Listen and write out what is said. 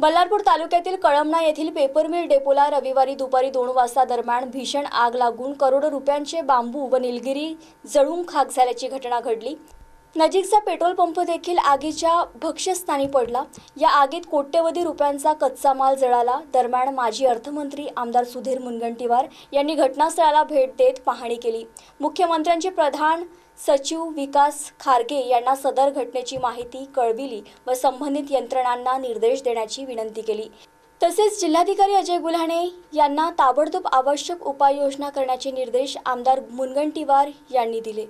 बल्लारपूर तालुक्यातील कळमना येथील paper mill डेपोला रविवारी दुपारी दोन वाजता दरम्यान भीषण आग लागून करोडो रुपयांचे बांबू व निलगिरी जळून खाक झाल्याची घटना घडली. नजीकचा पेट्रोल पंप देखील आगीच्या भक्ष्यस्थानी पडला. या आगीत कोट्यवधी रुपयांचा कच्चा माल जळाला. दरम्यान माजी अर्थमंत्री आमदार सुधीर मुनगंटीवार यांनी घटनास्थळाला भेट देत पाहणी केली. मुख्यमंत्र्यांचे प्रधान सचिव विकास खारगे यांना सदर घटनेची माहिती कळविली व संबंधित यंत्रणांना निर्देश देण्याची विनंती केली. तसेच जिल्हाधिकारी अजय गुल्हाणे यांना ताबडतोब आवश्यक उपाययोजना करण्याचे निर्देश आमदार मुनगंटीवार यांनी दिले.